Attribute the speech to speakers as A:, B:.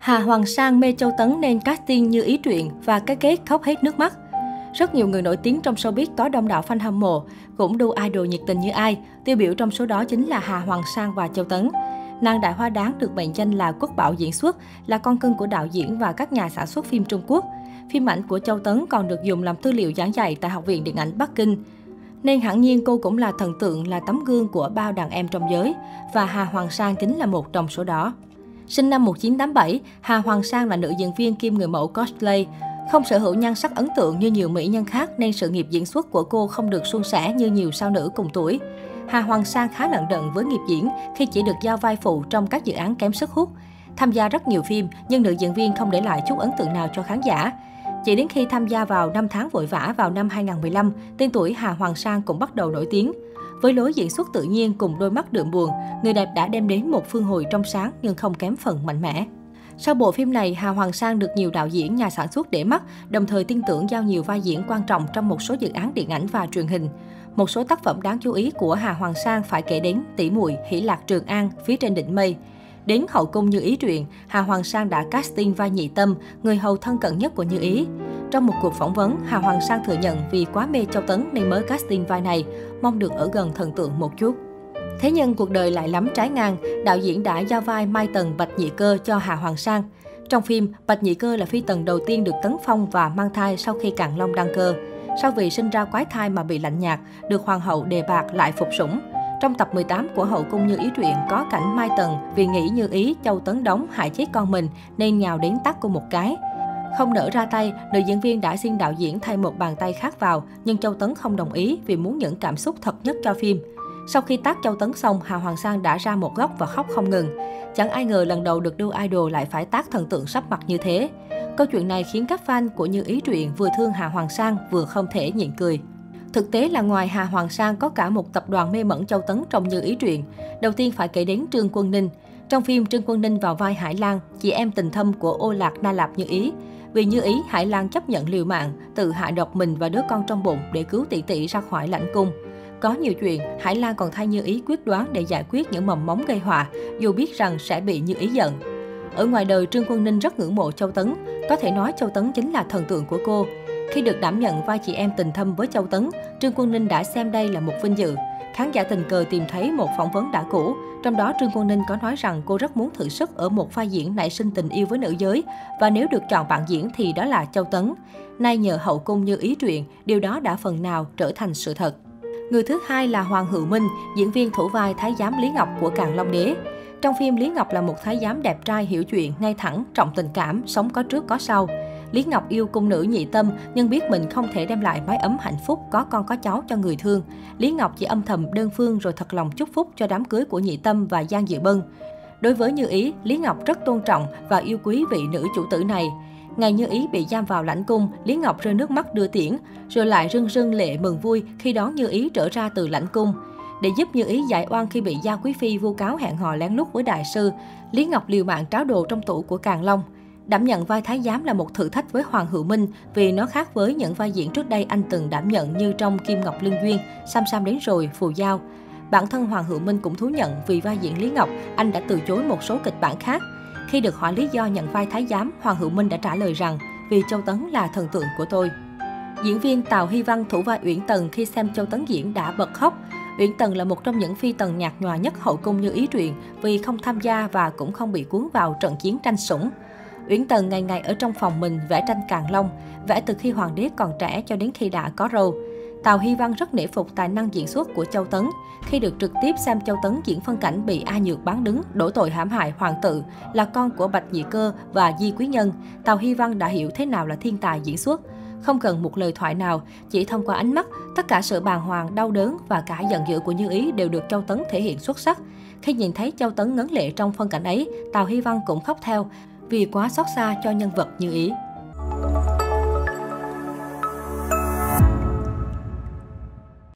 A: Hà Hoàng Sang mê Châu Tấn nên casting như ý truyện và cái kết khóc hết nước mắt. Rất nhiều người nổi tiếng trong showbiz có đông đảo fan hâm mộ, cũng đu idol nhiệt tình như ai. Tiêu biểu trong số đó chính là Hà Hoàng Sang và Châu Tấn. Nàng đại hoa đáng được mệnh danh là quốc bảo diễn xuất, là con cưng của đạo diễn và các nhà sản xuất phim Trung Quốc. Phim ảnh của Châu Tấn còn được dùng làm tư liệu giảng dạy tại Học viện Điện ảnh Bắc Kinh. Nên hẳn nhiên cô cũng là thần tượng, là tấm gương của bao đàn em trong giới. Và Hà Hoàng Sang chính là một trong số đó. Sinh năm 1987, Hà Hoàng Sang là nữ diễn viên kim người mẫu cosplay. Không sở hữu nhan sắc ấn tượng như nhiều mỹ nhân khác nên sự nghiệp diễn xuất của cô không được suôn sẻ như nhiều sao nữ cùng tuổi. Hà Hoàng Sang khá lận đận với nghiệp diễn khi chỉ được giao vai phụ trong các dự án kém sức hút. Tham gia rất nhiều phim nhưng nữ diễn viên không để lại chút ấn tượng nào cho khán giả. Chỉ đến khi tham gia vào năm tháng vội vã vào năm 2015, tên tuổi Hà Hoàng Sang cũng bắt đầu nổi tiếng. Với lối diễn xuất tự nhiên cùng đôi mắt đượm buồn, người đẹp đã đem đến một phương hồi trong sáng nhưng không kém phần mạnh mẽ. Sau bộ phim này, Hà Hoàng Sang được nhiều đạo diễn, nhà sản xuất để mắt, đồng thời tin tưởng giao nhiều vai diễn quan trọng trong một số dự án điện ảnh và truyền hình. Một số tác phẩm đáng chú ý của Hà Hoàng Sang phải kể đến Tỷ muội Hỷ Lạc Trường An, Phía trên đỉnh mây. Đến hậu cung như ý truyện, Hà Hoàng Sang đã casting vai nhị tâm, người hầu thân cận nhất của Như Ý. Trong một cuộc phỏng vấn, Hà Hoàng Sang thừa nhận vì quá mê Châu Tấn nên mới casting vai này, mong được ở gần thần tượng một chút. Thế nhưng cuộc đời lại lắm trái ngang, đạo diễn đã giao vai Mai Tần Bạch Nhị Cơ cho Hà Hoàng Sang. Trong phim, Bạch Nhị Cơ là phi tần đầu tiên được tấn phong và mang thai sau khi Càn Long đăng cơ. Sau vì sinh ra quái thai mà bị lạnh nhạt, được hoàng hậu đề bạc lại phục sủng. Trong tập 18 của Hậu cung như ý truyện có cảnh Mai Tần vì nghĩ như ý Châu Tấn đóng hại chết con mình nên nhào đến tắt cô một cái. Không nỡ ra tay, nữ diễn viên đã xin đạo diễn thay một bàn tay khác vào, nhưng Châu Tấn không đồng ý vì muốn những cảm xúc thật nhất cho phim. Sau khi tác Châu Tấn xong, Hà Hoàng Sang đã ra một góc và khóc không ngừng. Chẳng ai ngờ lần đầu được đưa idol lại phải tác thần tượng sắp mặt như thế. Câu chuyện này khiến các fan của Như Ý Truyện vừa thương Hà Hoàng Sang vừa không thể nhịn cười. Thực tế là ngoài Hà Hoàng Sang có cả một tập đoàn mê mẩn Châu Tấn trong Như Ý Truyện. Đầu tiên phải kể đến Trương Quân Ninh. Trong phim, Trương Quân Ninh vào vai Hải Lan, chị em tình thâm của ô lạc Na Lạp Như Ý. Vì Như Ý, Hải Lan chấp nhận liều mạng, tự hạ độc mình và đứa con trong bụng để cứu tỷ tỷ ra khỏi lãnh cung. Có nhiều chuyện, Hải Lan còn thay Như Ý quyết đoán để giải quyết những mầm móng gây họa, dù biết rằng sẽ bị Như Ý giận. Ở ngoài đời, Trương Quân Ninh rất ngưỡng mộ Châu Tấn. Có thể nói Châu Tấn chính là thần tượng của cô. Khi được đảm nhận vai chị em tình thâm với Châu Tấn, Trương Quân Ninh đã xem đây là một vinh dự. Khán giả tình cờ tìm thấy một phỏng vấn đã cũ, trong đó Trương Quân Ninh có nói rằng cô rất muốn thử sức ở một vai diễn nảy sinh tình yêu với nữ giới và nếu được chọn bạn diễn thì đó là Châu Tấn. Nay nhờ hậu cung như ý truyện, điều đó đã phần nào trở thành sự thật. Người thứ hai là Hoàng Hữu Minh, diễn viên thủ vai Thái giám Lý Ngọc của Càn Long Đế. Trong phim, Lý Ngọc là một thái giám đẹp trai, hiểu chuyện, ngay thẳng, trọng tình cảm, sống có trước có sau. Lý Ngọc yêu cung nữ nhị tâm nhưng biết mình không thể đem lại mái ấm hạnh phúc có con có cháu cho người thương. Lý Ngọc chỉ âm thầm đơn phương rồi thật lòng chúc phúc cho đám cưới của nhị tâm và Giang Dự Bân. Đối với Như Ý, Lý Ngọc rất tôn trọng và yêu quý vị nữ chủ tử này. Ngày Như Ý bị giam vào lãnh cung, Lý Ngọc rơi nước mắt đưa tiễn, rồi lại rưng rưng lệ mừng vui khi đón Như Ý trở ra từ lãnh cung. Để giúp Như Ý giải oan khi bị Gia Quý Phi vu cáo hẹn hò lén lút với đại sư, Lý Ngọc liều mạng tráo đồ trong tủ của Càng Long. Đảm nhận vai thái giám là một thử thách với Hoàng Hữu Minh vì nó khác với những vai diễn trước đây anh từng đảm nhận như trong Kim Ngọc Lương Duyên, Sam Sam đến rồi, Phù Giao. Bản thân Hoàng Hữu Minh cũng thú nhận vì vai diễn Lý Ngọc, anh đã từ chối một số kịch bản khác. Khi được hỏi lý do nhận vai thái giám, Hoàng Hữu Minh đã trả lời rằng vì Châu Tấn là thần tượng của tôi. Diễn viên Tào Hy Văn thủ vai Uyển Tần khi xem Châu Tấn diễn đã bật khóc. Uyển Tần là một trong những phi tần nhạt nhòa nhất hậu cung như ý truyện vì không tham gia và cũng không bị cuốn vào trận chiến tranh sủng. Uyển Tần ngày ngày ở trong phòng mình vẽ tranh Càng Long, vẽ từ khi hoàng đế còn trẻ cho đến khi đã có râu. Tào Hy Văn rất nể phục tài năng diễn xuất của Châu Tấn. Khi được trực tiếp xem Châu Tấn diễn phân cảnh bị A Nhược bán đứng, đổ tội hãm hại hoàng tự, là con của Bạch Nhị Cơ và Di Quý Nhân, Tào Hy Văn đã hiểu thế nào là thiên tài diễn xuất. Không cần một lời thoại nào, chỉ thông qua ánh mắt, tất cả sự bàng hoàng, đau đớn và cả giận dữ của Như Ý đều được Châu Tấn thể hiện xuất sắc. Khi nhìn thấy Châu Tấn ngấn lệ trong phân cảnh ấy, Tào Hy Văn cũng khóc theo, vì quá xót xa cho nhân vật Như Ý.